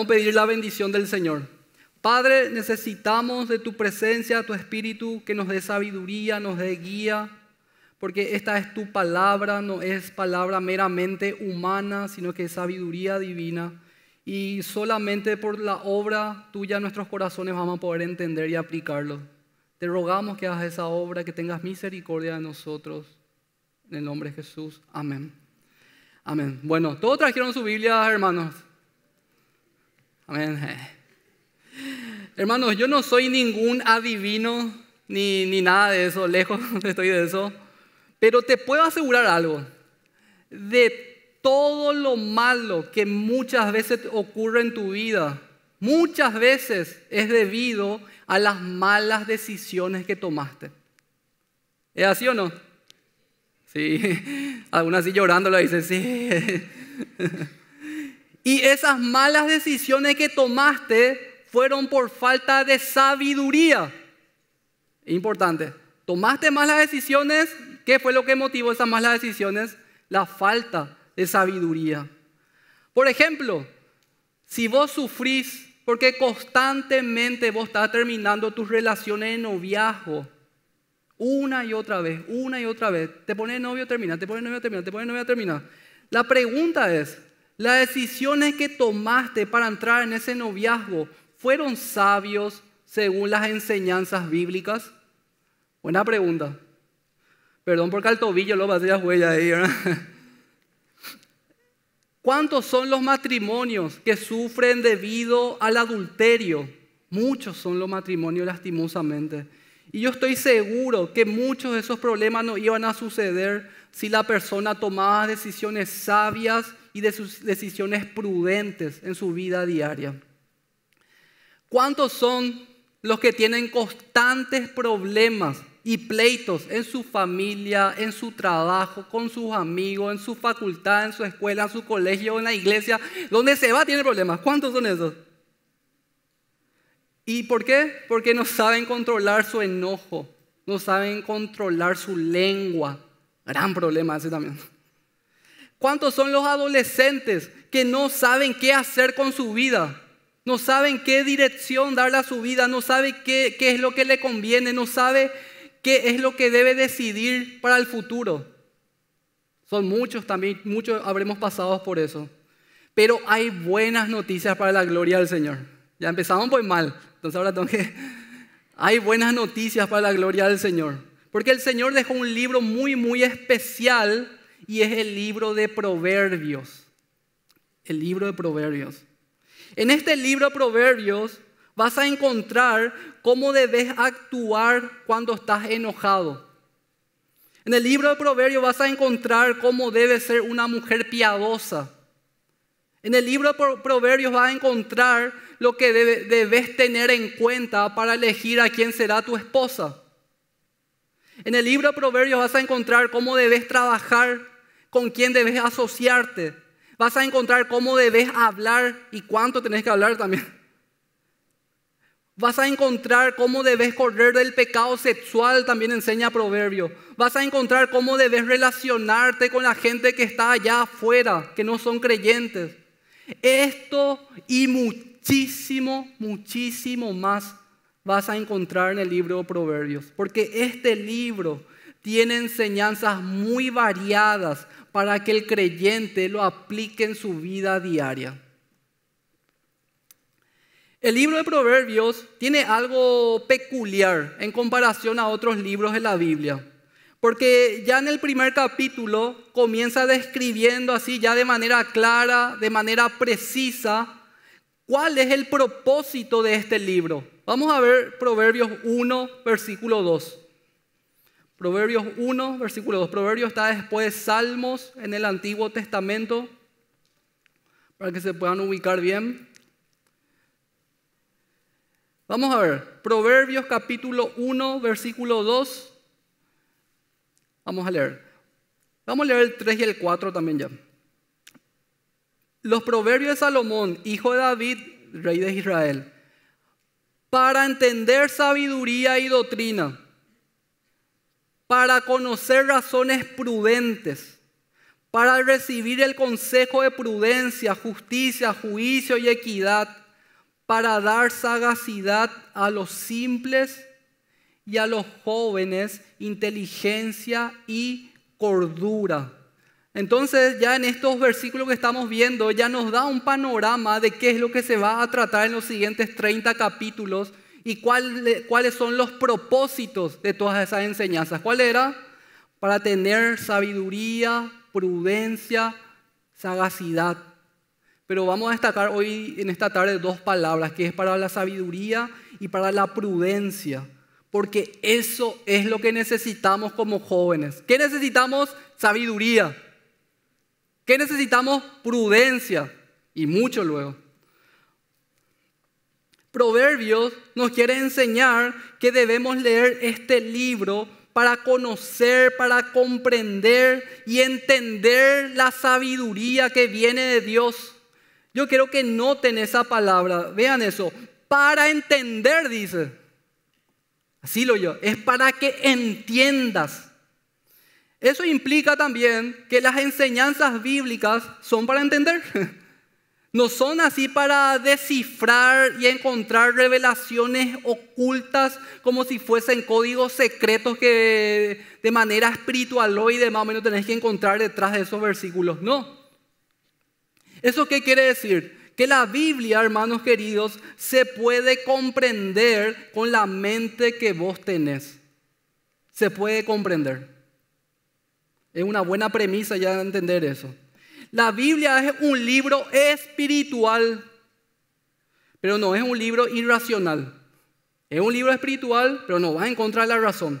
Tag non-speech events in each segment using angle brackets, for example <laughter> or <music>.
vamos a pedir la bendición del Señor. Padre, necesitamos de tu presencia, tu espíritu, que nos dé sabiduría, nos dé guía, porque esta es tu palabra, no es palabra meramente humana, sino que es sabiduría divina. Y solamente por la obra tuya nuestros corazones vamos a poder entender y aplicarlo. Te rogamos que hagas esa obra, que tengas misericordia de nosotros. En el nombre de Jesús. Amén. Amén. Bueno, todos trajeron su Biblia, hermanos. Amén. Hermanos, yo no soy ningún adivino ni, ni nada de eso, lejos <laughs> estoy de eso. Pero te puedo asegurar algo. De todo lo malo que muchas veces ocurre en tu vida, muchas veces es debido a las malas decisiones que tomaste. ¿Es así o no? Sí, <laughs> algunas así llorando lo dicen, sí. <laughs> Y esas malas decisiones que tomaste fueron por falta de sabiduría. Importante. Tomaste malas decisiones. ¿Qué fue lo que motivó esas malas decisiones? La falta de sabiduría. Por ejemplo, si vos sufrís porque constantemente vos estás terminando tus relaciones de noviazgo, una y otra vez, una y otra vez. Te pones novio, termina, te pones novio, termina, te pones novio, termina. La pregunta es, ¿las decisiones que tomaste para entrar en ese noviazgo fueron sabios según las enseñanzas bíblicas? Buena pregunta. Perdón porque al tobillo lo vas a huella ahí. <laughs> ¿Cuántos son los matrimonios que sufren debido al adulterio? Muchos son los matrimonios lastimosamente. Y yo estoy seguro que muchos de esos problemas no iban a suceder si la persona tomaba decisiones sabias y de sus decisiones prudentes en su vida diaria. ¿Cuántos son los que tienen constantes problemas y pleitos en su familia, en su trabajo, con sus amigos, en su facultad, en su escuela, en su colegio, en la iglesia? Donde se va tiene problemas. ¿Cuántos son esos? ¿Y por qué? Porque no saben controlar su enojo, no saben controlar su lengua. Gran problema ese también. ¿Cuántos son los adolescentes que no saben qué hacer con su vida? No saben qué dirección darle a su vida, no saben qué, es lo que le conviene, no sabe qué es lo que debe decidir para el futuro. Son muchos también, muchos habremos pasado por eso. Pero hay buenas noticias para la gloria del Señor. Ya empezamos muy mal. Entonces ahora tengo que... <laughs> Hay buenas noticias para la gloria del Señor. Porque el Señor dejó un libro muy, muy especial y es el libro de Proverbios. El libro de Proverbios. En este libro de Proverbios vas a encontrar cómo debes actuar cuando estás enojado. En el libro de Proverbios vas a encontrar cómo debes ser una mujer piadosa. En el libro de Proverbios vas a encontrar lo que debes tener en cuenta para elegir a quién será tu esposa. En el libro de Proverbios vas a encontrar cómo debes trabajar, con quién debes asociarte. Vas a encontrar cómo debes hablar y cuánto tenés que hablar también. Vas a encontrar cómo debes correr del pecado sexual, también enseña Proverbio. Vas a encontrar cómo debes relacionarte con la gente que está allá afuera, que no son creyentes. Esto y muchísimo, muchísimo más vas a encontrar en el libro de Proverbios. Porque este libro tiene enseñanzas muy variadas para que el creyente lo aplique en su vida diaria. El libro de Proverbios tiene algo peculiar en comparación a otros libros de la Biblia. Porque ya en el primer capítulo comienza describiendo así ya de manera clara, de manera precisa, cuál es el propósito de este libro. Vamos a ver Proverbios 1, versículo 2. Proverbios 1, versículo 2. Proverbios está después de Salmos en el Antiguo Testamento, para que se puedan ubicar bien. Vamos a ver, Proverbios capítulo 1, versículo 2 Vamos a leer. Vamos a leer el 3 y el 4 también ya. Los proverbios de Salomón, hijo de David, rey de Israel, para entender sabiduría y doctrina, para conocer razones prudentes, para recibir el consejo de prudencia, justicia, juicio y equidad, para dar sagacidad a los simples y a los jóvenes inteligencia y cordura. Entonces ya en estos versículos que estamos viendo ya nos da un panorama de qué es lo que se va a tratar en los siguientes 30 capítulos y cuáles son los propósitos de todas esas enseñanzas. ¿Cuál era? Para tener sabiduría, prudencia, sagacidad. Pero vamos a destacar hoy en esta tarde dos palabras, que es para la sabiduría y para la prudencia. Porque eso es lo que necesitamos como jóvenes. ¿Qué necesitamos? Sabiduría. ¿Qué necesitamos? Prudencia. Y mucho luego. Proverbios nos quiere enseñar que debemos leer este libro para conocer, para comprender y entender la sabiduría que viene de Dios. Yo quiero que noten esa palabra, vean eso, para entender, dice. Así lo yo, es para que entiendas. Eso implica también que las enseñanzas bíblicas son para entender. <laughs> No son así para descifrar y encontrar revelaciones ocultas como si fuesen códigos secretos que de manera espiritual hoy de más o menos tenés que encontrar detrás de esos versículos. No. ¿Eso qué quiere decir? Que la Biblia, hermanos queridos, se puede comprender con la mente que vos tenés. Se puede comprender. Es una buena premisa ya entender eso. La Biblia es un libro espiritual, pero no es un libro irracional. Es un libro espiritual, pero no va a encontrar la razón.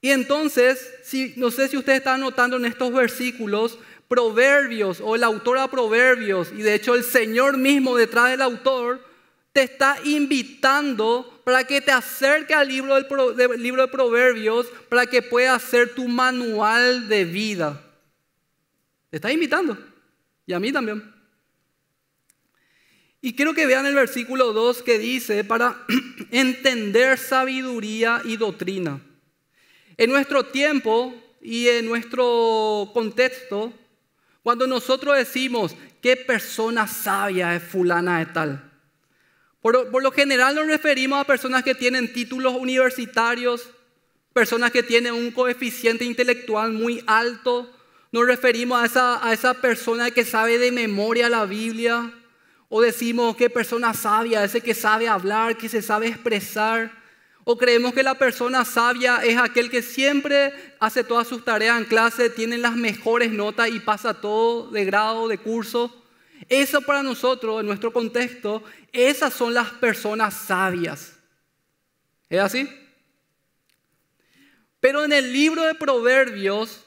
Y entonces, si, no sé si ustedes están notando en estos versículos, Proverbios o el autor a Proverbios, y de hecho el Señor mismo detrás del autor, te está invitando para que te acerque al libro, del, libro de Proverbios, para que pueda ser tu manual de vida. Te está invitando. Y a mí también. Y quiero que vean el versículo 2 que dice, para <clears throat> entender sabiduría y doctrina. En nuestro tiempo y en nuestro contexto, cuando nosotros decimos, qué persona sabia es fulana de tal, por, por, lo general nos referimos a personas que tienen títulos universitarios, personas que tienen un coeficiente intelectual muy alto, nos referimos a esa, a esa persona que sabe de memoria la Biblia. O decimos que persona sabia, ese que sabe hablar, que se sabe expresar. O creemos que la persona sabia es aquel que siempre hace todas sus tareas en clase, tiene las mejores notas y pasa todo de grado, de curso. Eso para nosotros, en nuestro contexto, esas son las personas sabias. ¿Es así? Pero en el libro de Proverbios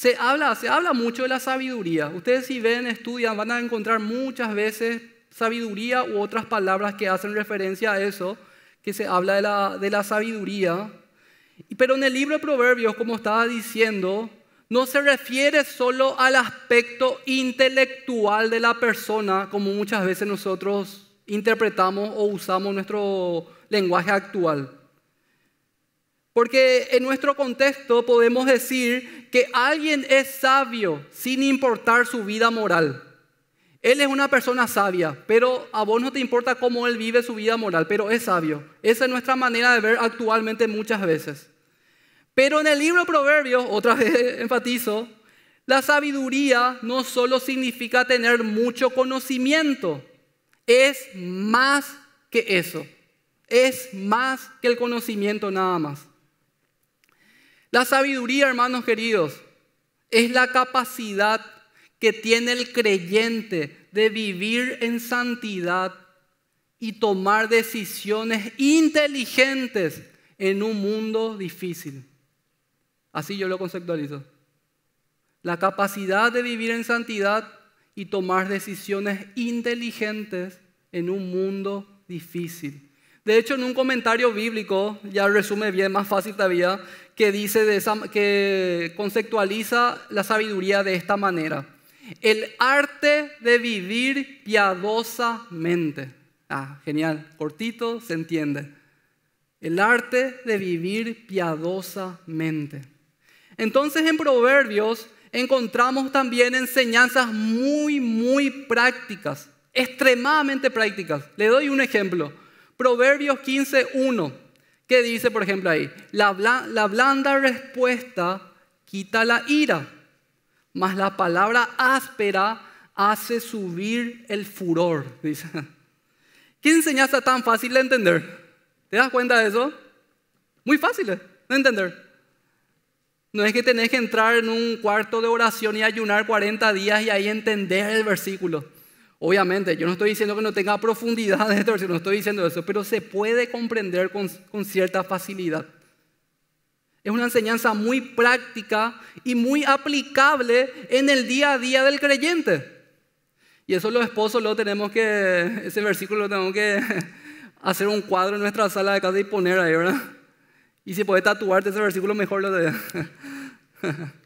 se habla, se habla mucho de la sabiduría. Ustedes si ven, estudian, van a encontrar muchas veces sabiduría u otras palabras que hacen referencia a eso, que se habla de la, de la sabiduría. Pero en el libro de Proverbios, como estaba diciendo, no se refiere solo al aspecto intelectual de la persona, como muchas veces nosotros interpretamos o usamos nuestro lenguaje actual. Porque en nuestro contexto podemos decir que alguien es sabio sin importar su vida moral. Él es una persona sabia, pero a vos no te importa cómo él vive su vida moral, pero es sabio. Esa es nuestra manera de ver actualmente muchas veces. Pero en el libro Proverbios, otra <laughs> vez enfatizo, la sabiduría no solo significa tener mucho conocimiento, es más que eso. Es más que el conocimiento nada más. La sabiduría, hermanos queridos, es la capacidad que tiene el creyente de vivir en santidad y tomar decisiones inteligentes en un mundo difícil. Así yo lo conceptualizo. La capacidad de vivir en santidad y tomar decisiones inteligentes en un mundo difícil. De hecho, en un comentario bíblico, ya resume bien, más fácil todavía, que dice de que conceptualiza la sabiduría de esta manera. El arte de vivir piadosamente. Ah, genial, cortito, se entiende. El arte de vivir piadosamente. Entonces en Proverbios encontramos también enseñanzas muy, muy prácticas, extremadamente prácticas. Le doy un ejemplo. Proverbios 15.1, que dice, por ejemplo, ahí, la, la blanda respuesta quita la ira, mas la palabra áspera hace subir el furor, dice. ¿Qué enseñanza tan fácil de entender? ¿Te das cuenta de eso? Muy fácil de entender. No es que tenés que entrar en un cuarto de oración y ayunar 40 días y ahí entender el versículo. Obviamente, yo no estoy diciendo que no tenga profundidad este versículo, no estoy diciendo eso, pero se puede comprender con, con cierta facilidad. Es una enseñanza muy práctica y muy aplicable en el día a día del creyente. Y eso los esposos lo tenemos que, ese versículo lo tenemos que <laughs> hacer un cuadro en nuestra sala de casa y poner ahí, ¿verdad? Y si puedes tatuarte ese versículo, mejor lo de. <laughs>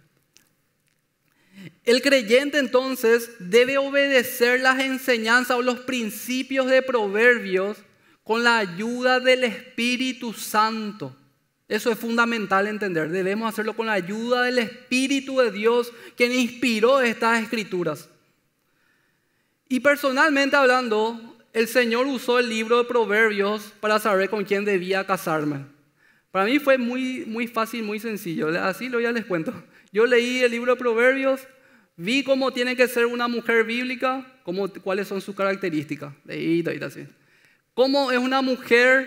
El creyente entonces debe obedecer las enseñanzas o los principios de proverbios con la ayuda del Espíritu Santo. Eso es fundamental entender. Debemos hacerlo con la ayuda del Espíritu de Dios quien inspiró estas escrituras. Y personalmente hablando, el Señor usó el libro de Proverbios para saber con quién debía casarme. Para mí fue muy, muy fácil, muy sencillo. Así lo ya les cuento. Yo leí el libro de Proverbios, vi cómo tiene que ser una mujer bíblica, cómo, cuáles son sus características. Leí, así. Cómo es una mujer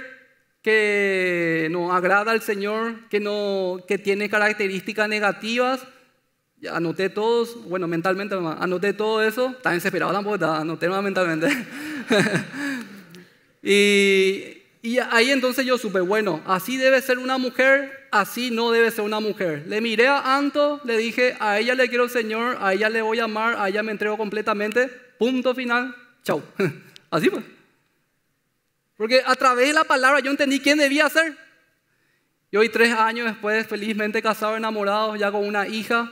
que no agrada al Señor, que, no, que tiene características negativas. Ya anoté todos, bueno, mentalmente anoté todo eso. Estaba desesperado tampoco, anoté mentalmente. <laughs> y, y ahí entonces yo supe, bueno, así debe ser una mujer, así no debe ser una mujer. Le miré a Anto, le dije, a ella le quiero el Señor, a ella le voy a amar, a ella me entrego completamente, punto final, chau. <laughs> Así fue. Porque a través de la palabra yo entendí quién debía ser. Y hoy, tres años después, felizmente casados, enamorados, ya con una hija,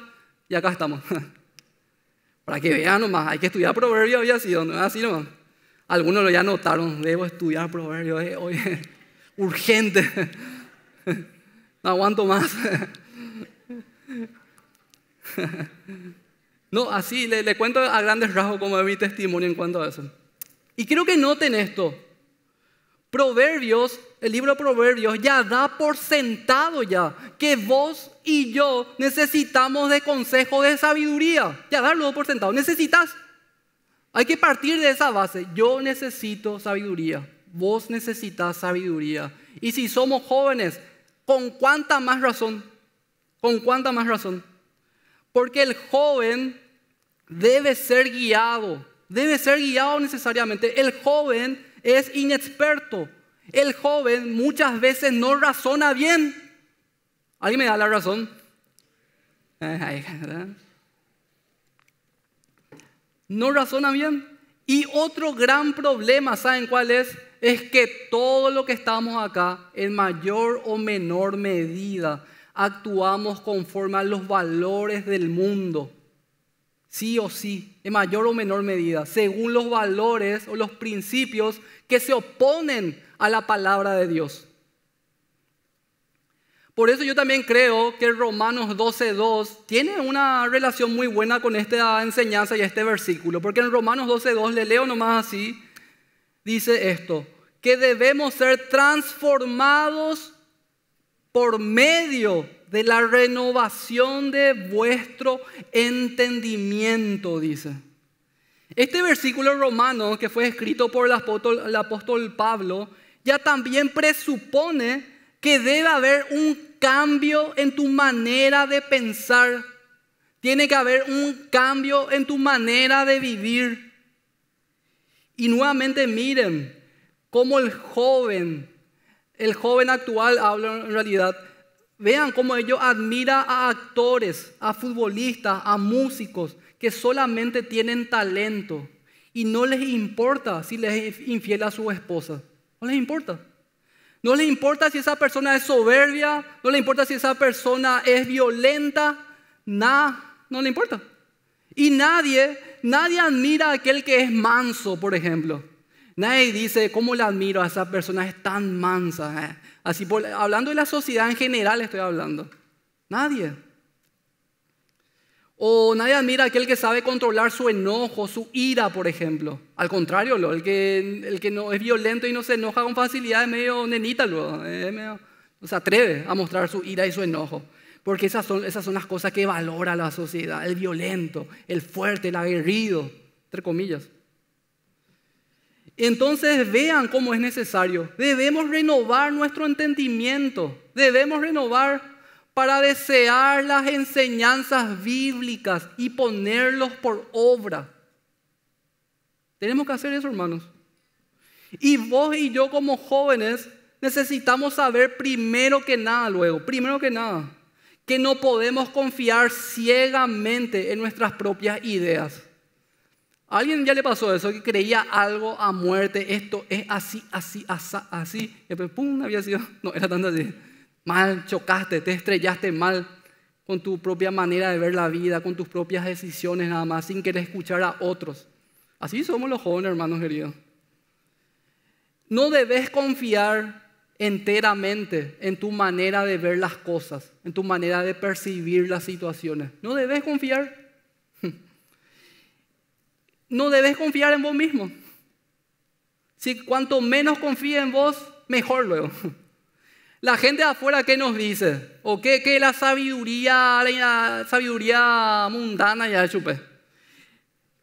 y acá estamos. <laughs> Para que vean nomás, hay que estudiar proverbios y así, ¿no? así nomás. Algunos lo ya notaron, debo estudiar proverbios, eh, hoy urgente. <laughs> No aguanto más. <laughs> No, así le, le cuento a grandes rasgos como mi testimonio en cuanto a eso. Y creo que noten esto. Proverbios, el libro de Proverbios ya da por sentado ya que vos y yo necesitamos de consejo de sabiduría. Ya darlo por sentado. Necesitas. Hay que partir de esa base. Yo necesito sabiduría. Vos necesitas sabiduría. Y si somos jóvenes, ¿con cuánta más razón? ¿Con cuánta más razón? Porque el joven debe ser guiado. Debe ser guiado necesariamente. El joven es inexperto. El joven muchas veces no razona bien. ¿Alguien me da la razón? <laughs> No razona bien. Y otro gran problema, ¿saben cuál es? Es que todo lo que estamos acá, en mayor o menor medida, actuamos conforme a los valores del mundo sí o sí, en mayor o menor medida, según los valores o los principios que se oponen a la palabra de Dios. Por eso yo también creo que Romanos 12.2 tiene una relación muy buena con esta enseñanza y este versículo, porque en Romanos 12.2 le leo nomás así, dice esto, que debemos ser transformados por medio de la renovación de vuestro entendimiento, dice. Este versículo romano que fue escrito por el apóstol, el apóstol Pablo ya también presupone que debe haber un cambio en tu manera de pensar. Tiene que haber un cambio en tu manera de vivir. Y nuevamente miren cómo el joven, el joven actual habla en realidad, Vean cómo ellos admiran a actores, a futbolistas, a músicos que solamente tienen talento y no les importa si les es infiel a su esposa. No les importa. No les importa si esa persona es soberbia, no les importa si esa persona es violenta, nada, no le importa. Y nadie, nadie admira a aquel que es manso, por ejemplo. Nadie dice, ¿cómo le admiro a esa persona? Es tan mansa. Eh". Así, hablando de la sociedad en general estoy hablando. Nadie. O nadie admira a aquel que sabe controlar su enojo, su ira, por ejemplo. Al contrario, el que, el que no es violento y no se enoja con facilidad es medio nenita, luego, no se atreve a mostrar su ira y su enojo. Porque esas son, esas son las cosas que valora la sociedad. El violento, el fuerte, el aguerrido, entre comillas. Entonces vean cómo es necesario. Debemos renovar nuestro entendimiento. Debemos renovar para desear las enseñanzas bíblicas y ponerlos por obra. Tenemos que hacer eso, hermanos. Y vos y yo como jóvenes necesitamos saber primero que nada, luego, primero que nada, que no podemos confiar ciegamente en nuestras propias ideas. ¿A alguien ya le pasó eso? Que creía algo a muerte, esto es así, así, así, así. Había sido, no era tanto así mal, chocaste, te estrellaste mal con tu propia manera de ver la vida, con tus propias decisiones nada más, sin querer escuchar a otros. Así somos los jóvenes, hermanos queridos. No debes confiar enteramente en tu manera de ver las cosas, en tu manera de percibir las situaciones. No debes confiar. <laughs> No debes confiar en vos mismo. Si cuanto menos confíe en vos, mejor luego. La gente afuera, ¿qué nos dice? ¿O qué, qué la sabiduría, la sabiduría mundana ya chupe?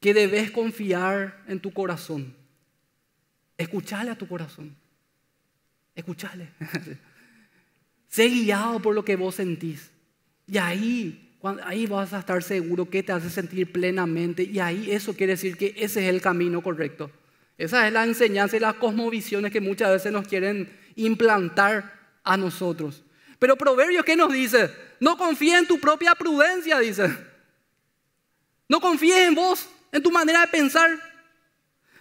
Que debes confiar en tu corazón. Escuchale a tu corazón. Escuchale. <laughs> sé guiado por lo que vos sentís. Y ahí, ahí vas a estar seguro que te hace sentir plenamente. Y ahí eso quiere decir que ese es el camino correcto. Esa es la enseñanza y las cosmovisiones que muchas veces nos quieren implantar a nosotros. Pero Proverbios, ¿qué nos dice? No confíes en tu propia prudencia, dice. No confíes en vos, en tu manera de pensar,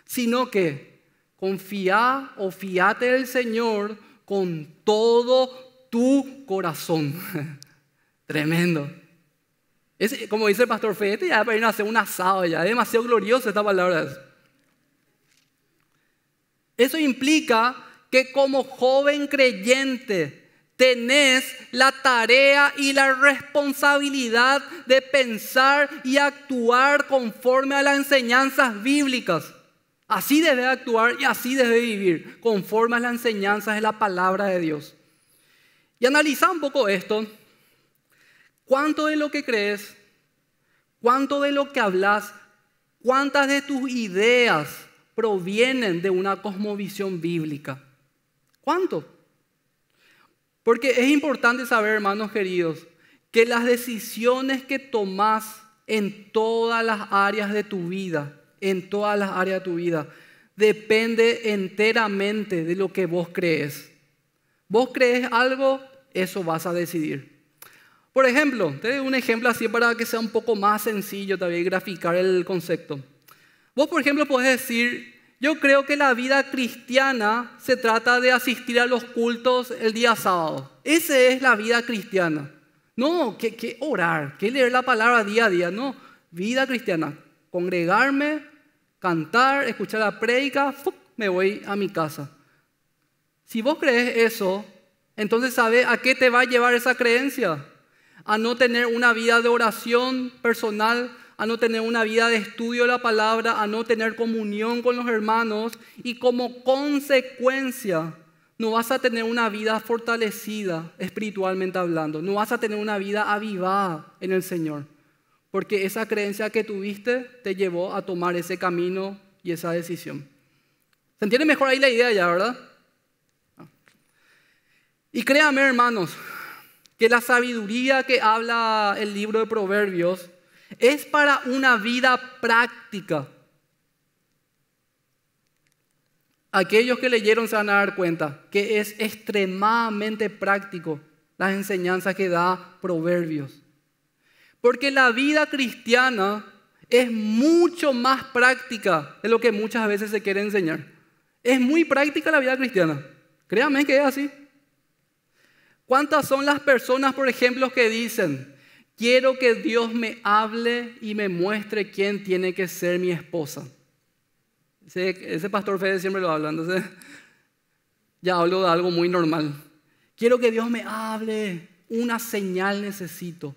sino que confía o fíate del Señor con todo tu corazón. <laughs> Tremendo. Como dice el pastor Fede, ya para ir a hacer un asado ya, es demasiado gloriosa esta palabra. Eso implica que como joven creyente tenés la tarea y la responsabilidad de pensar y actuar conforme a las enseñanzas bíblicas. Así debe actuar y así debe vivir, conforme a las enseñanzas de la palabra de Dios. Y analiza un poco esto. ¿Cuánto de lo que crees, cuánto de lo que hablas, cuántas de tus ideas provienen de una cosmovisión bíblica? ¿Cuánto? Porque es importante saber, hermanos queridos, que las decisiones que tomas en todas las áreas de tu vida, en todas las áreas de tu vida, depende enteramente de lo que vos crees. Vos crees algo, eso vas a decidir. Por ejemplo, te doy un ejemplo así para que sea un poco más sencillo también graficar el concepto. Vos, por ejemplo, podés decir, yo creo que la vida cristiana se trata de asistir a los cultos el día sábado. Esa es la vida cristiana. No, que, orar, que leer la palabra día a día. No, vida cristiana. Congregarme, cantar, escuchar la prédica, me voy a mi casa. Si vos crees eso, entonces ¿sabes a qué te va a llevar esa creencia? A no tener una vida de oración personal a no tener una vida de estudio de la palabra, a no tener comunión con los hermanos y como consecuencia no vas a tener una vida fortalecida espiritualmente hablando, no vas a tener una vida avivada en el Señor, porque esa creencia que tuviste te llevó a tomar ese camino y esa decisión. ¿Se entiende mejor ahí la idea ya, verdad? Y créame, hermanos, que la sabiduría que habla el libro de Proverbios es para una vida práctica. Aquellos que leyeron se van a dar cuenta que es extremadamente práctico las enseñanzas que da Proverbios. Porque la vida cristiana es mucho más práctica de lo que muchas veces se quiere enseñar. Es muy práctica la vida cristiana. Créanme que es así. ¿Cuántas son las personas, por ejemplo, que dicen, Quiero que Dios me hable y me muestre quién tiene que ser mi esposa. Ese, pastor Fede siempre lo habla, entonces ya hablo de algo muy normal. Quiero que Dios me hable, una señal necesito.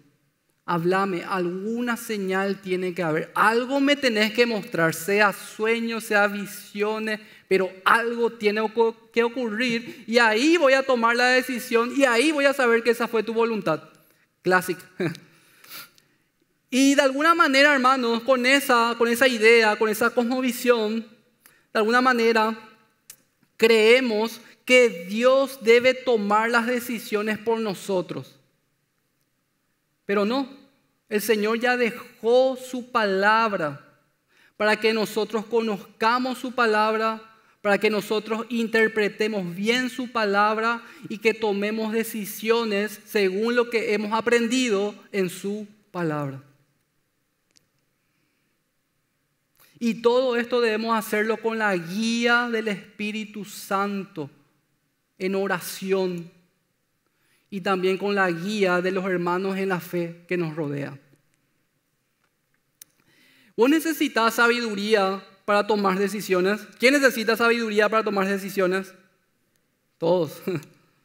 Háblame, alguna señal tiene que haber. Algo me tenés que mostrar, sea sueños, sea visiones, pero algo tiene que ocurrir y ahí voy a tomar la decisión y ahí voy a saber que esa fue tu voluntad. Clásica. <laughs> Y de alguna manera, hermanos, con esa, con esa idea, con esa cosmovisión, de alguna manera creemos que Dios debe tomar las decisiones por nosotros. Pero no, el Señor ya dejó su palabra para que nosotros conozcamos su palabra, para que nosotros interpretemos bien su palabra y que tomemos decisiones según lo que hemos aprendido en su palabra. Y todo esto debemos hacerlo con la guía del Espíritu Santo, en oración y también con la guía de los hermanos en la fe que nos rodea. Vos necesitas sabiduría para tomar decisiones. ¿Quién necesita sabiduría para tomar decisiones? Todos.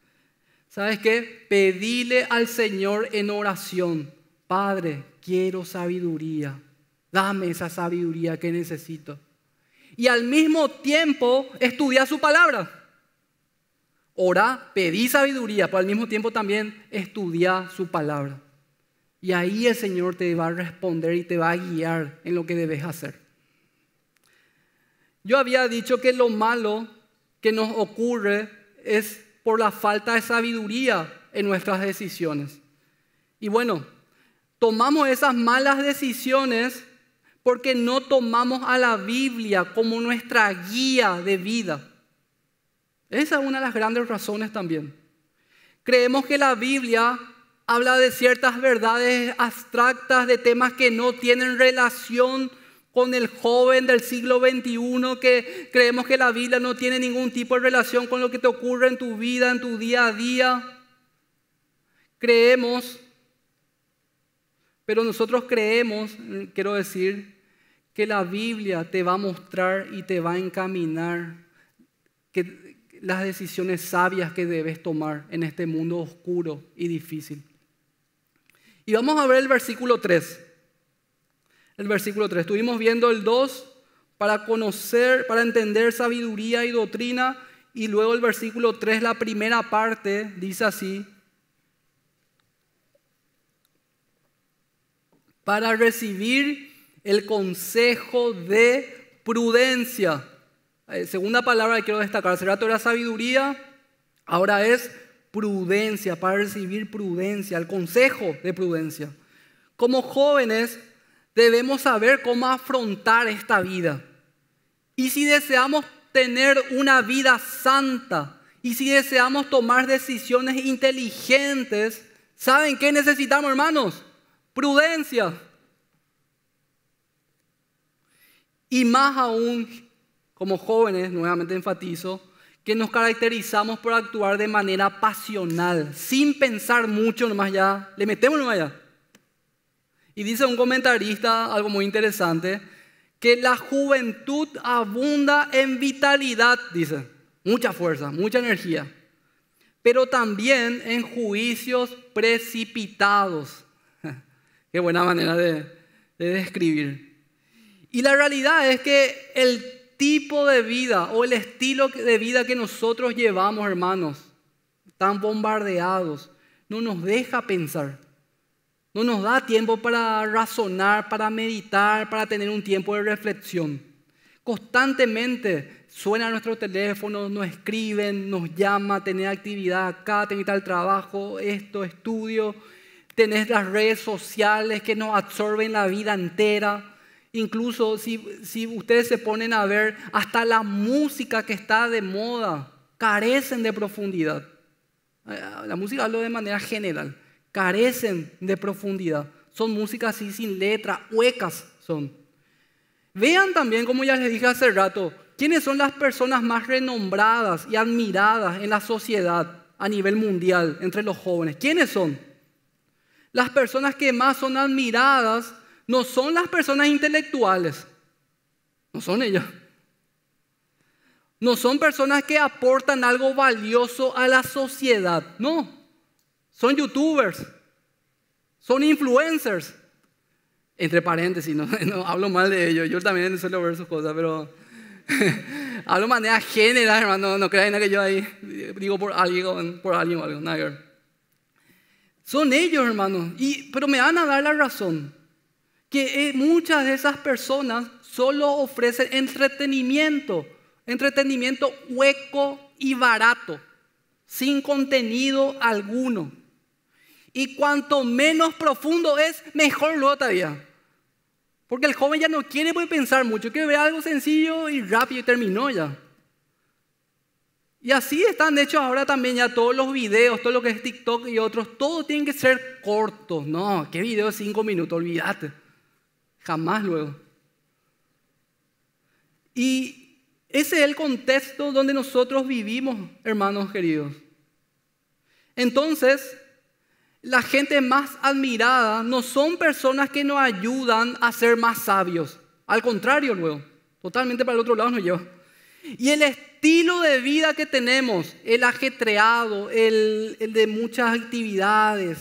<laughs> ¿Sabes qué? Pedile al Señor en oración. Padre, quiero sabiduría. Dame esa sabiduría que necesito. Y al mismo tiempo estudia su palabra. Ora, pedí sabiduría, pero al mismo tiempo también estudia su palabra. Y ahí el Señor te va a responder y te va a guiar en lo que debes hacer. Yo había dicho que lo malo que nos ocurre es por la falta de sabiduría en nuestras decisiones. Y bueno, tomamos esas malas decisiones porque no tomamos a la Biblia como nuestra guía de vida. Esa es una de las grandes razones también. Creemos que la Biblia habla de ciertas verdades abstractas, de temas que no tienen relación con el joven del siglo XXI, que creemos que la Biblia no tiene ningún tipo de relación con lo que te ocurre en tu vida, en tu día a día. Creemos pero nosotros creemos, quiero decir, que la Biblia te va a mostrar y te va a encaminar que las decisiones sabias que debes tomar en este mundo oscuro y difícil. Y vamos a ver el versículo 3. El versículo 3. Estuvimos viendo el 2 para conocer, para entender sabiduría y doctrina. Y luego el versículo 3, la primera parte, dice así, para recibir el consejo de prudencia. Eh, segunda palabra que quiero destacar, será toda sabiduría, ahora es prudencia, para recibir prudencia, el consejo de prudencia. Como jóvenes debemos saber cómo afrontar esta vida. Y si deseamos tener una vida santa, y si deseamos tomar decisiones inteligentes, ¿saben qué necesitamos, hermanos? Prudencia. Y más aún, como jóvenes, nuevamente enfatizo, que nos caracterizamos por actuar de manera pasional, sin pensar mucho nomás ya, le metemos nomás ya. Y dice un comentarista algo muy interesante, que la juventud abunda en vitalidad, dice, mucha fuerza, mucha energía, pero también en juicios precipitados. Qué buena manera de, describir. Y la realidad es que el tipo de vida o el estilo de vida que nosotros llevamos, hermanos, tan bombardeados, no nos deja pensar. No nos da tiempo para razonar, para meditar, para tener un tiempo de reflexión. Constantemente suena nuestro teléfono, nos escriben, nos llama, tener actividad acá, tener tal trabajo, esto, estudio tenés las redes sociales que nos absorben la vida entera. Incluso si, si ustedes se ponen a ver, hasta la música que está de moda carecen de profundidad. Eh, la música hablo de manera general, carecen de profundidad. Son músicas así sin letra, huecas son. Vean también, como ya les dije hace rato, quiénes son las personas más renombradas y admiradas en la sociedad a nivel mundial entre los jóvenes. ¿Quiénes son? Las personas que más son admiradas no son las personas intelectuales, no son ellas. No son personas que aportan algo valioso a la sociedad, no. Son youtubers, Son influencers. Entre paréntesis, no, <laughs> no hablo mal de ellos. Yo también suelo ver sus cosas, pero <laughs> hablo de manera general, hermano. No crean que yo ahí digo por alguien, por alguien o algo. Nada Son ellos, hermano. Y, pero me van a dar la razón. Que eh, muchas de esas personas solo ofrecen entretenimiento. Entretenimiento hueco y barato. Sin contenido alguno. Y cuanto menos profundo es, mejor lo todavía. Porque el joven ya no quiere pensar mucho, quiere ver algo sencillo y rápido y terminó ya. Y así están hechos ahora también ya todos los videos, todo lo que es TikTok y otros, todos tienen que ser cortos. No, ¿qué video de cinco minutos? Olvídate. Jamás luego. Y ese es el contexto donde nosotros vivimos, hermanos queridos. Entonces, la gente más admirada no son personas que nos ayudan a ser más sabios. Al contrario, luego, totalmente para el otro lado nos lleva. Y el estilo de vida que tenemos, el ajetreado, el, el de muchas actividades,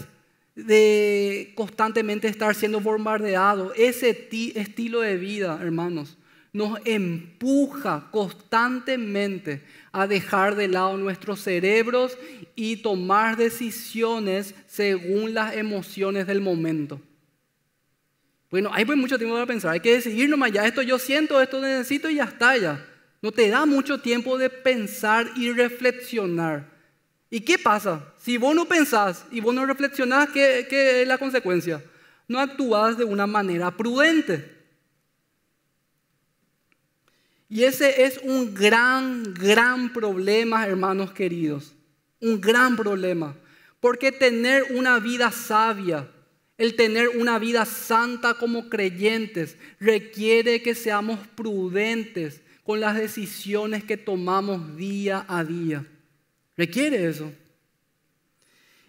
de constantemente estar siendo bombardeado, ese estilo de vida, hermanos, nos empuja constantemente a dejar de lado nuestros cerebros y tomar decisiones según las emociones del momento. Bueno, hay pues mucho tiempo para pensar, hay que decidir nomás ya, esto yo siento, esto necesito y ya está ya. No te da mucho tiempo de pensar y reflexionar. ¿Y qué pasa? Si vos no pensás y vos no reflexionás, ¿qué, qué es la consecuencia? No actúas de una manera prudente. Y ese es un gran, gran problema, hermanos queridos. Un gran problema. Porque tener una vida sabia, el tener una vida santa como creyentes, requiere que seamos prudentes con las decisiones que tomamos día a día. Requiere eso.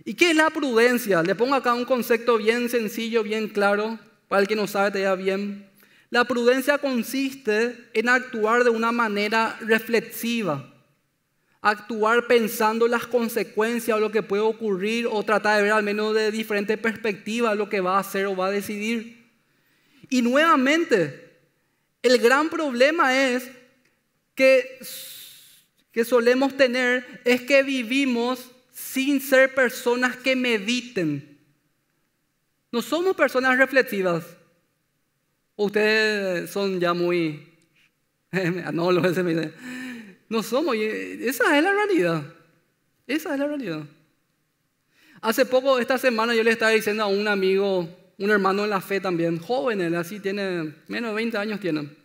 ¿Y qué es la prudencia? Le pongo acá un concepto bien sencillo, bien claro, para el que no sabe te bien. La prudencia consiste en actuar de una manera reflexiva, actuar pensando las consecuencias o lo que puede ocurrir o tratar de ver al menos de diferentes perspectivas lo que va a hacer o va a decidir. Y nuevamente, el gran problema es que, que solemos tener es que vivimos sin ser personas que mediten. No somos personas reflexivas. Ustedes son ya muy... <laughs> no, lo me No somos, esa es la realidad. Esa es la realidad. Hace poco, esta semana, yo le estaba diciendo a un amigo, un hermano en la fe también, joven, así tiene, menos de 20 años tiene.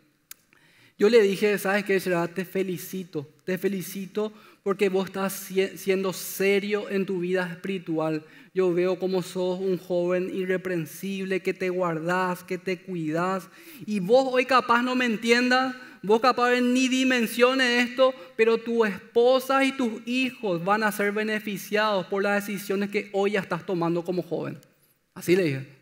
Yo le dije, ¿sabes qué, será? Te felicito, te felicito porque vos estás siendo serio en tu vida espiritual. Yo veo como sos un joven irreprensible, que te guardas, que te cuidas. Y vos hoy capaz no me entiendas, vos capaz ni dimensiones esto, pero tu esposa y tus hijos van a ser beneficiados por las decisiones que hoy ya estás tomando como joven. Así le dije.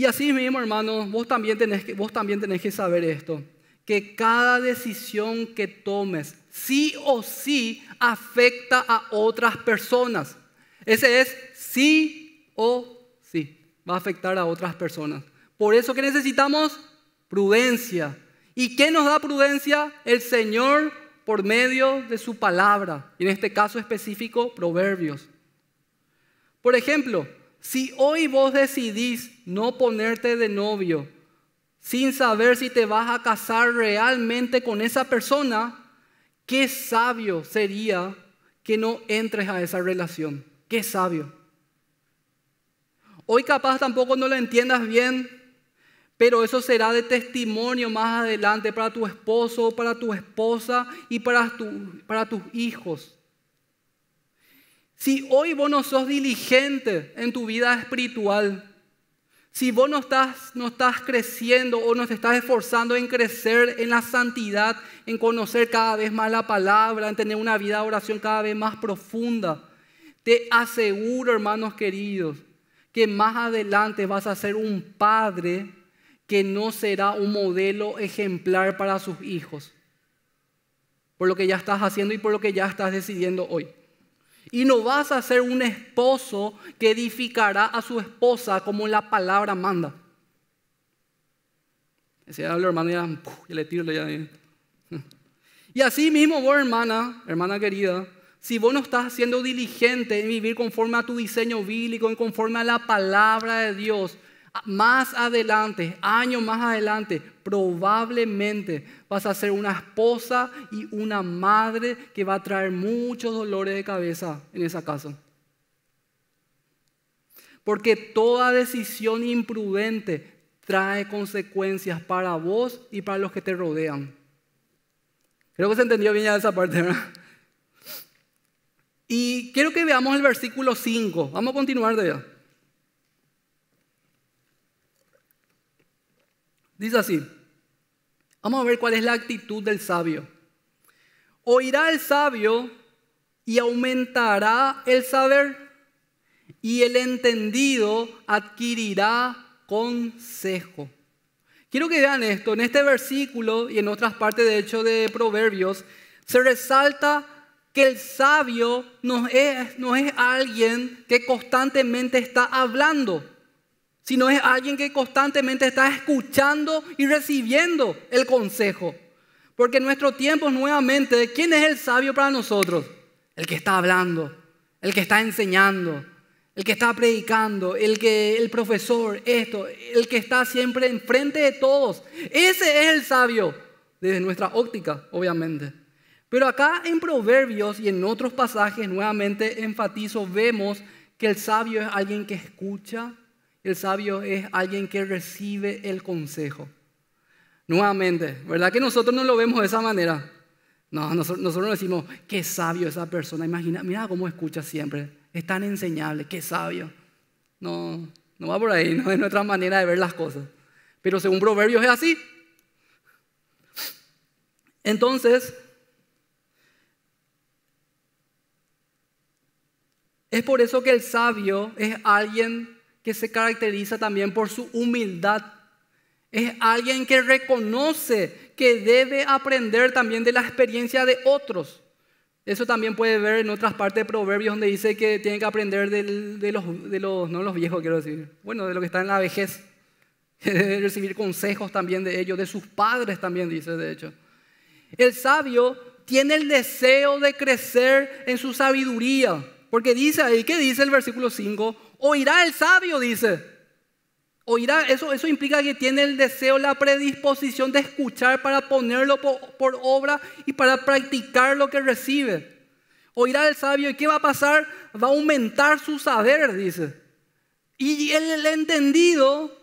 Y así mismo, hermano, vos también tenés que, vos también tenés que saber esto que cada decisión que tomes sí o sí afecta a otras personas. Ese es sí o sí, va a afectar a otras personas. Por eso que necesitamos prudencia. ¿Y qué nos da prudencia? El Señor por medio de su palabra, en este caso específico, proverbios. Por ejemplo, si hoy vos decidís no ponerte de novio, sin saber si te vas a casar realmente con esa persona, qué sabio sería que no entres a esa relación. Qué sabio. Hoy capaz tampoco no lo entiendas bien, pero eso será de testimonio más adelante para tu esposo, para tu esposa y para, para tus hijos. Si hoy vos no sos diligente en tu vida espiritual, si vos no estás, no estás creciendo o no te estás esforzando en crecer en la santidad, en conocer cada vez más la palabra, en tener una vida de oración cada vez más profunda, te aseguro, hermanos queridos, que más adelante vas a ser un padre que no será un modelo ejemplar para sus hijos, por lo que ya estás haciendo y por lo que ya estás decidiendo hoy. Y no vas a ser un esposo que edificará a su esposa como la palabra manda. Ese habla hermano ya, le tiro ya. <laughs> Y así mismo vos, hermana, hermana querida, si vos no estás siendo diligente en vivir conforme a tu diseño bíblico, conforme a la palabra de Dios, más adelante, años más adelante, probablemente vas a ser una esposa y una madre que va a traer muchos dolores de cabeza en esa casa. Porque toda decisión imprudente trae consecuencias para vos y para los que te rodean. Creo que se entendió bien esa parte. Y quiero que veamos el versículo 5. Vamos a continuar de allá. Dice así. Vamos a ver cuál es la actitud del sabio. Oirá el sabio y aumentará el saber, y el entendido adquirirá consejo. Quiero que vean esto, en este versículo y en otras partes de hecho de Proverbios, se resalta que el sabio no es, no es alguien que constantemente está hablando sino es alguien que constantemente está escuchando y recibiendo el consejo. Porque en nuestro tiempo nuevamente, ¿quién es el sabio para nosotros? El que está hablando, el que está enseñando, el que está predicando, el que el profesor, esto, el que está siempre enfrente de todos. Ese es el sabio desde nuestra óptica, obviamente. Pero acá en Proverbios y en otros pasajes nuevamente enfatizo, vemos que el sabio es alguien que escucha, el sabio es alguien que recibe el consejo. Nuevamente, ¿verdad que nosotros no lo vemos de esa manera? No, nosotros, nosotros decimos, qué sabio esa persona. Imagina, mira cómo escucha siempre. Es tan enseñable, qué sabio. No, no va por ahí, no es nuestra manera de ver las cosas. Pero según Proverbios es así. Entonces, es por eso que el sabio es alguien que se caracteriza también por su humildad. Es alguien que reconoce que debe aprender también de la experiencia de otros. Eso también puede ver en otras partes de Proverbios donde dice que tiene que aprender de, los, de los, no los viejos quiero decir, bueno, de lo que está en la vejez. <laughs> Debe recibir consejos también de ellos, de sus padres también dice de hecho. El sabio tiene el deseo de crecer en su sabiduría. Porque dice ahí, ¿qué dice el versículo 5? Oirá el sabio, dice. Oirá, eso, eso implica que tiene el deseo, la predisposición de escuchar para ponerlo por, obra y para practicar lo que recibe. Oirá el sabio y ¿qué va a pasar? Va a aumentar su saber, dice. Y el, el entendido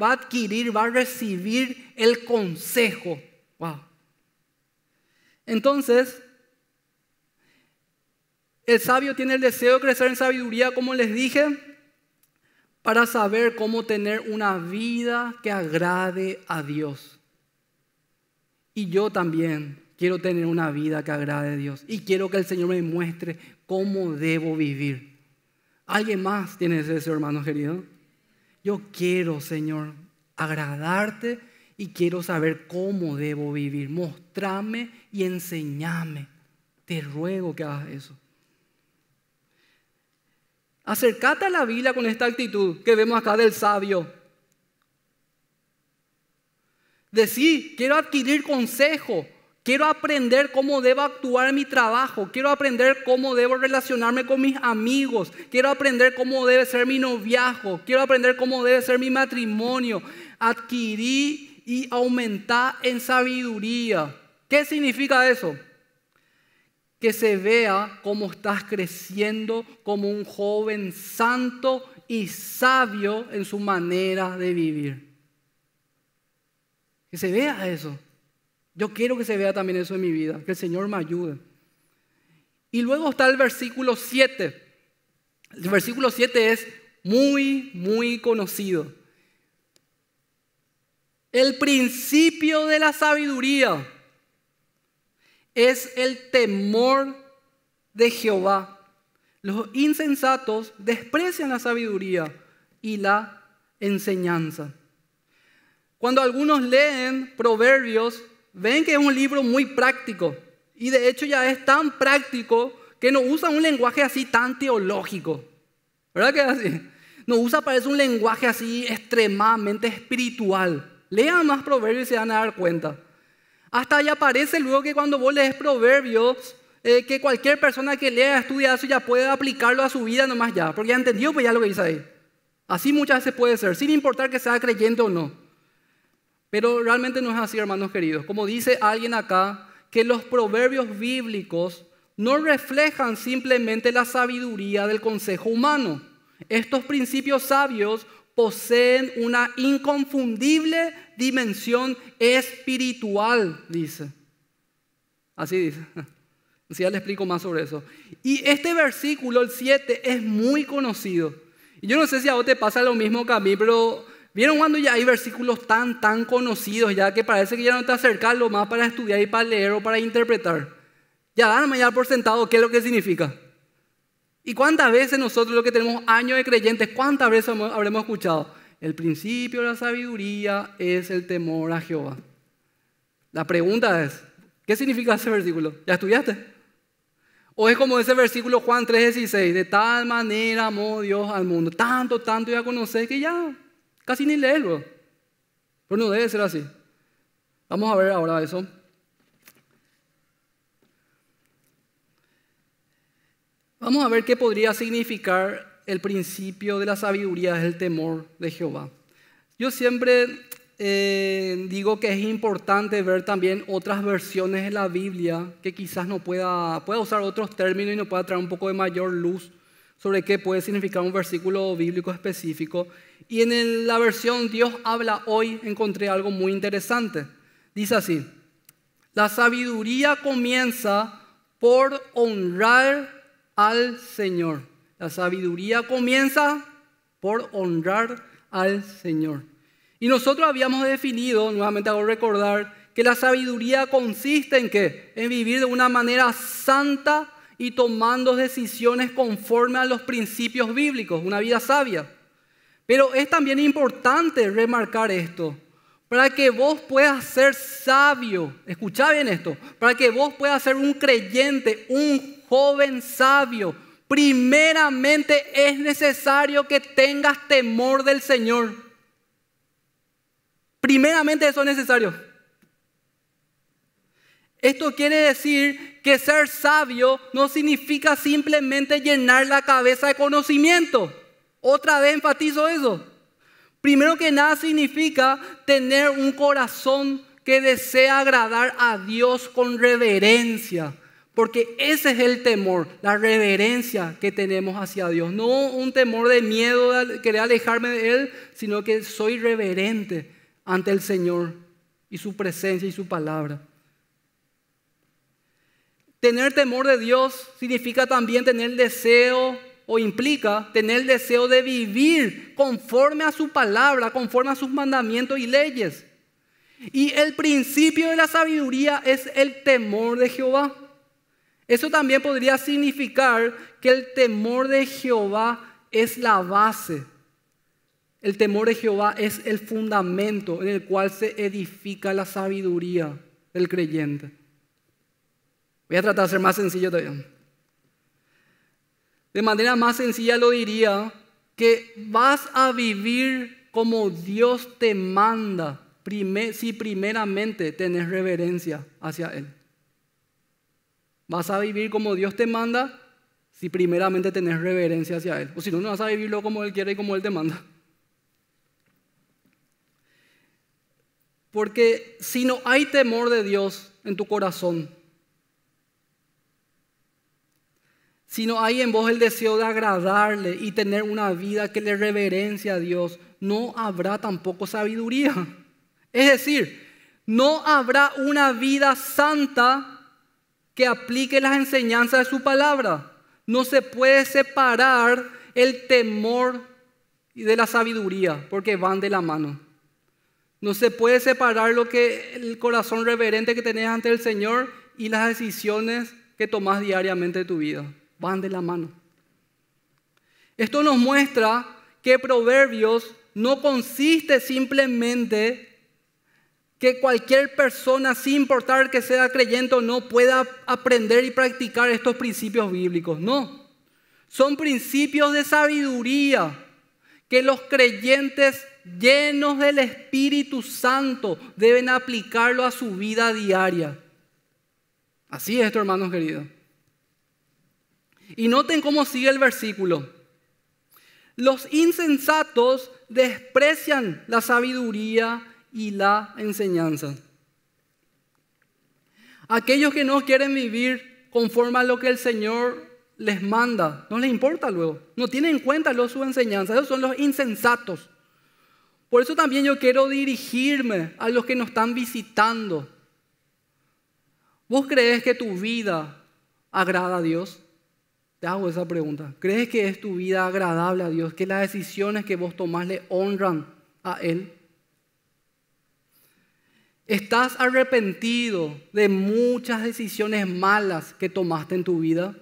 va a adquirir, va a recibir el consejo. Wow. Entonces, el sabio tiene el deseo de crecer en sabiduría, como les dije, para saber cómo tener una vida que agrade a Dios. Y yo también quiero tener una vida que agrade a Dios. Y quiero que el Señor me muestre cómo debo vivir. ¿Alguien más tiene ese deseo, hermano querido? Yo quiero, Señor, agradarte y quiero saber cómo debo vivir. Mostrame y enseñame. Te ruego que hagas eso. Acercate a la Biblia con esta actitud que vemos acá del sabio. Decir, quiero adquirir consejo, quiero aprender cómo debo actuar en mi trabajo, quiero aprender cómo debo relacionarme con mis amigos, quiero aprender cómo debe ser mi noviazgo, quiero aprender cómo debe ser mi matrimonio. Adquirir y aumentar en sabiduría. ¿Qué significa eso? Que se vea cómo estás creciendo como un joven santo y sabio en su manera de vivir. Que se vea eso. Yo quiero que se vea también eso en mi vida, que el Señor me ayude. Y luego está el versículo 7. El versículo 7 es muy, muy conocido. El principio de la sabiduría es el temor de Jehová. Los insensatos desprecian la sabiduría y la enseñanza. Cuando algunos leen Proverbios, ven que es un libro muy práctico. Y de hecho ya es tan práctico que no usa un lenguaje así tan teológico. ¿Verdad que es así? No usa, parece un lenguaje así extremadamente espiritual. Lean más proverbios y se van a dar cuenta. Hasta ahí aparece luego que cuando vos lees proverbios, eh, que cualquier persona que lea, estudia eso ya puede aplicarlo a su vida nomás ya, porque ya entendió pues ya lo que dice ahí. Así muchas veces puede ser, sin importar que sea creyente o no. Pero realmente no es así, hermanos queridos. Como dice alguien acá, que los proverbios bíblicos no reflejan simplemente la sabiduría del consejo humano. Estos principios sabios poseen una inconfundible dimensión espiritual, dice. Así dice. <laughs> Ya le explico más sobre eso. Y este versículo, el 7, es muy conocido. Y yo no sé si a vos te pasa lo mismo que a mí, pero ¿vieron cuando ya hay versículos tan, tan conocidos ya que parece que ya no te acercas lo más para estudiar y para leer o para interpretar? Ya dan ya por sentado qué es lo que significa. ¿Y cuántas veces nosotros, los que tenemos años de creyentes, cuántas veces habremos escuchado? El principio de la sabiduría es el temor a Jehová. La pregunta es, ¿qué significa ese versículo? ¿Ya estudiaste? O es como ese versículo Juan 3:16, de tal manera amó Dios al mundo, tanto, tanto ya conocer que ya casi ni leerlo. Pero no debe ser así. Vamos a ver ahora eso. Vamos a ver qué podría significar el principio de la sabiduría, es el temor de Jehová. Yo siempre eh, digo que es importante ver también otras versiones de la Biblia que quizás no pueda, pueda usar otros términos y nos pueda traer un poco de mayor luz sobre qué puede significar un versículo bíblico específico. Y en la versión Dios habla hoy encontré algo muy interesante. Dice así, la sabiduría comienza por honrar al Señor. La sabiduría comienza por honrar al Señor. Y nosotros habíamos definido, nuevamente hago recordar, que la sabiduría consiste en qué? En vivir de una manera santa y tomando decisiones conforme a los principios bíblicos, una vida sabia. Pero es también importante remarcar esto, para que vos puedas ser sabio, escucha bien esto, para que vos puedas ser un creyente, un joven sabio, primeramente es necesario que tengas temor del Señor. Primeramente eso es necesario. Esto quiere decir que ser sabio no significa simplemente llenar la cabeza de conocimiento. Otra vez enfatizo eso. Primero que nada significa tener un corazón que desea agradar a Dios con reverencia. Porque ese es el temor, la reverencia que tenemos hacia Dios. No un temor de miedo de querer alejarme de Él, sino que soy reverente ante el Señor y su presencia y su palabra. Tener temor de Dios significa también tener deseo o implica tener el deseo de vivir conforme a su palabra, conforme a sus mandamientos y leyes. Y el principio de la sabiduría es el temor de Jehová. Eso también podría significar que el temor de Jehová es la base el temor de Jehová es el fundamento en el cual se edifica la sabiduría del creyente. Voy a tratar de ser más sencillo todavía. De manera más sencilla lo diría que vas a vivir como Dios te manda si primeramente tenés reverencia hacia Él. Vas a vivir como Dios te manda si primeramente tenés reverencia hacia Él. O si no, no vas a vivirlo como Él quiere y como Él te manda. Porque si no hay temor de Dios en tu corazón, si no hay en vos el deseo de agradarle y tener una vida que le reverencia a Dios, no habrá tampoco sabiduría. Es decir, no habrá una vida santa que aplique las enseñanzas de su palabra. No se puede separar el temor de la sabiduría porque van de la mano. No se puede separar lo que el corazón reverente que tenés ante el Señor y las decisiones que tomás diariamente de tu vida. Van de la mano. Esto nos muestra que Proverbios no consiste simplemente que cualquier persona, sin importar que sea creyente o no, pueda aprender y practicar estos principios bíblicos. No, son principios de sabiduría que los creyentes llenos del Espíritu Santo deben aplicarlo a su vida diaria. Así es esto, hermanos queridos. Y noten cómo sigue el versículo. Los insensatos desprecian la sabiduría y la enseñanza. Aquellos que no quieren vivir conforme a lo que el Señor les manda, no les importa luego, no tienen en cuenta lo, su enseñanza, esos son los insensatos. Por eso también yo quiero dirigirme a los que nos están visitando. ¿Vos crees que tu vida agrada a Dios? Te hago esa pregunta. ¿Crees que es tu vida agradable a Dios? ¿Que las decisiones que vos tomás le honran a Él? ¿Estás arrepentido de muchas decisiones malas que tomaste en tu vida?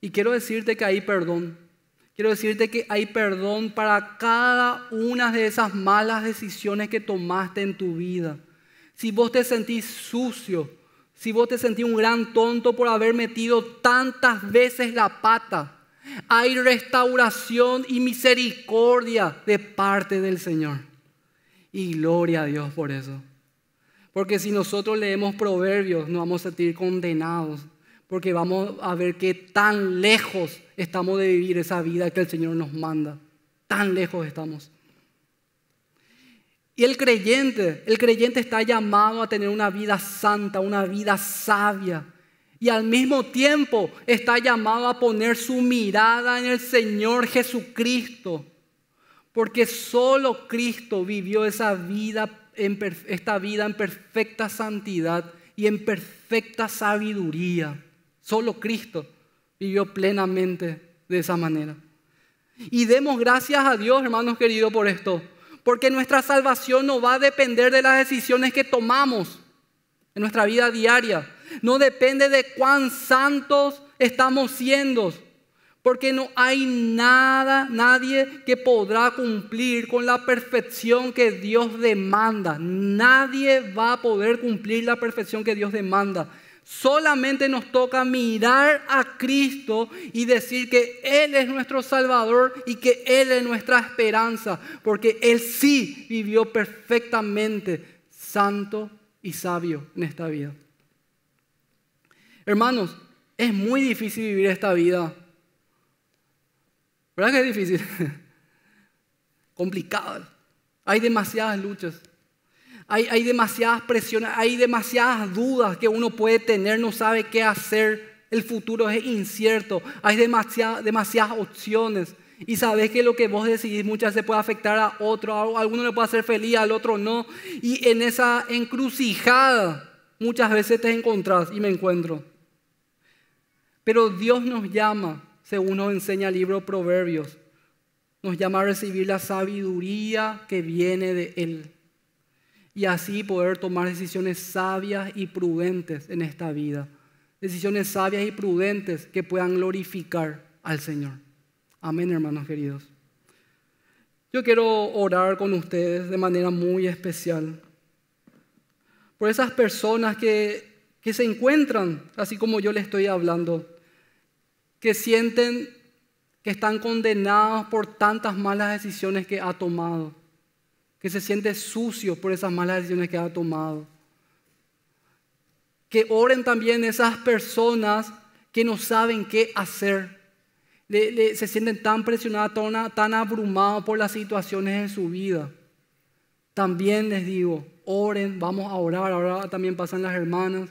Y quiero decirte que hay perdón. Quiero decirte que hay perdón para cada una de esas malas decisiones que tomaste en tu vida. Si vos te sentís sucio, si vos te sentís un gran tonto por haber metido tantas veces la pata, hay restauración y misericordia de parte del Señor. Y gloria a Dios por eso. Porque si nosotros leemos proverbios, nos vamos a sentir condenados. Porque vamos a ver que tan lejos estamos de vivir esa vida que el Señor nos manda. Tan lejos estamos. Y el creyente, el creyente está llamado a tener una vida santa, una vida sabia. Y al mismo tiempo está llamado a poner su mirada en el Señor Jesucristo. Porque solo Cristo vivió esa vida, esta vida en perfecta santidad y en perfecta sabiduría. Solo Cristo vivió plenamente de esa manera. Y demos gracias a Dios, hermanos queridos, por esto. Porque nuestra salvación no va a depender de las decisiones que tomamos en nuestra vida diaria. No depende de cuán santos estamos siendo porque no hay nada, nadie que podrá cumplir con la perfección que Dios demanda. Nadie va a poder cumplir la perfección que Dios demanda. Solamente nos toca mirar a Cristo y decir que Él es nuestro Salvador y que Él es nuestra esperanza, porque Él sí vivió perfectamente santo y sabio en esta vida. Hermanos, es muy difícil vivir esta vida ¿Verdad que es difícil? <laughs> Complicado. Hay demasiadas luchas. Hay, demasiadas presiones, hay demasiadas dudas que uno puede tener, no sabe qué hacer. El futuro es incierto. Hay demasiadas opciones. Y sabes que lo que vos decidís muchas veces puede afectar a otro. A alguno le puede hacer feliz, al otro no. Y en esa encrucijada muchas veces te encontrás y me encuentro. Pero Dios nos llama según nos enseña el libro Proverbios. Nos llama a recibir la sabiduría que viene de Él. Y así poder tomar decisiones sabias y prudentes en esta vida. Decisiones sabias y prudentes que puedan glorificar al Señor. Amén, hermanos queridos. Yo quiero orar con ustedes de manera muy especial por esas personas que, que se encuentran, así como yo les estoy hablando, que sienten que están condenados por tantas malas decisiones que ha tomado, que se siente sucio por esas malas decisiones que ha tomado. Que oren también esas personas que no saben qué hacer, se sienten tan presionados, tan, tan por las situaciones en su vida. También les digo, oren, vamos a orar, ahora también pasan las hermanas,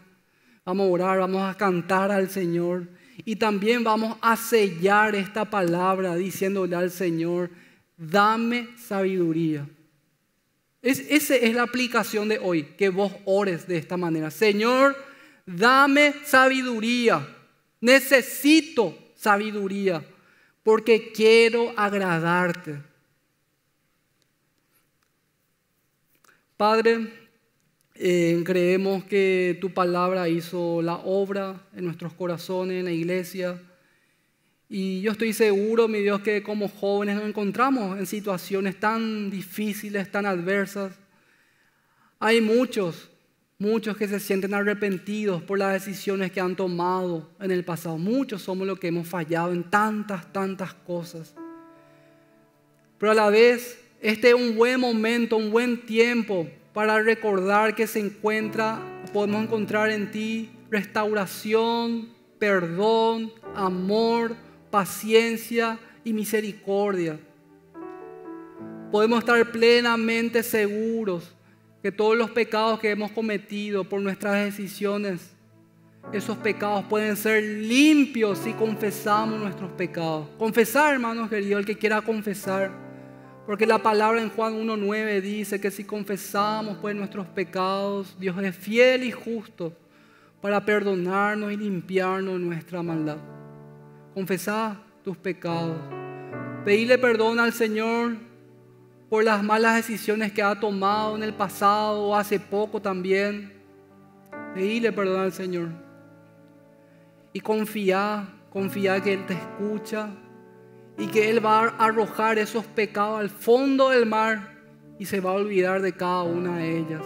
vamos a orar, vamos a cantar al Señor y también vamos a sellar esta palabra diciéndole al Señor, dame sabiduría. Es, esa es la aplicación de hoy, que vos ores de esta manera. Señor, dame sabiduría. Necesito sabiduría porque quiero agradarte. Padre, eh, creemos que tu palabra hizo la obra en nuestros corazones, en la iglesia. Y yo estoy seguro, mi Dios, que como jóvenes nos encontramos en situaciones tan difíciles, tan adversas. Hay muchos, muchos que se sienten arrepentidos por las decisiones que han tomado en el pasado. Muchos somos los que hemos fallado en tantas, tantas cosas. Pero a la vez, este es un buen momento, un buen tiempo para recordar que se encuentra, podemos encontrar en ti restauración, perdón, amor, paciencia y misericordia. Podemos estar plenamente seguros que todos los pecados que hemos cometido por nuestras decisiones, esos pecados pueden ser limpios si confesamos nuestros pecados. Confesar, hermanos queridos, el que quiera confesar. Porque la palabra en Juan 1.9 dice que si confesamos pues nuestros pecados, Dios es fiel y justo para perdonarnos y limpiarnos nuestra maldad. Confesar tus pecados. Pedirle perdón al Señor por las malas decisiones que ha tomado en el pasado o hace poco también. Pedirle perdón al Señor. Y confiar, confiar que Él te escucha y que Él va a arrojar esos pecados al fondo del mar y se va a olvidar de cada una de ellas.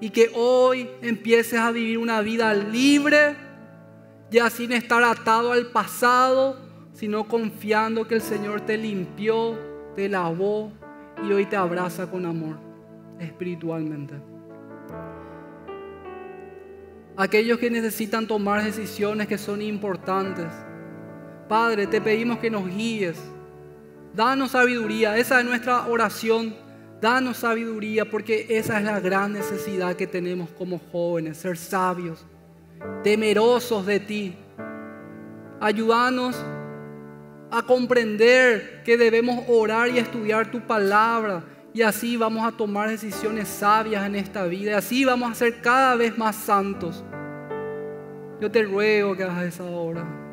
Y que hoy empieces a vivir una vida libre, ya sin estar atado al pasado, sino confiando que el Señor te limpió, te lavó y hoy te abraza con amor espiritualmente. Aquellos que necesitan tomar decisiones que son importantes. Padre, te pedimos que nos guíes. Danos sabiduría. Esa es nuestra oración. Danos sabiduría porque esa es la gran necesidad que tenemos como jóvenes. Ser sabios, temerosos de ti. Ayúdanos a comprender que debemos orar y estudiar tu palabra. Y así vamos a tomar decisiones sabias en esta vida. Y así vamos a ser cada vez más santos. Yo te ruego que hagas esa obra.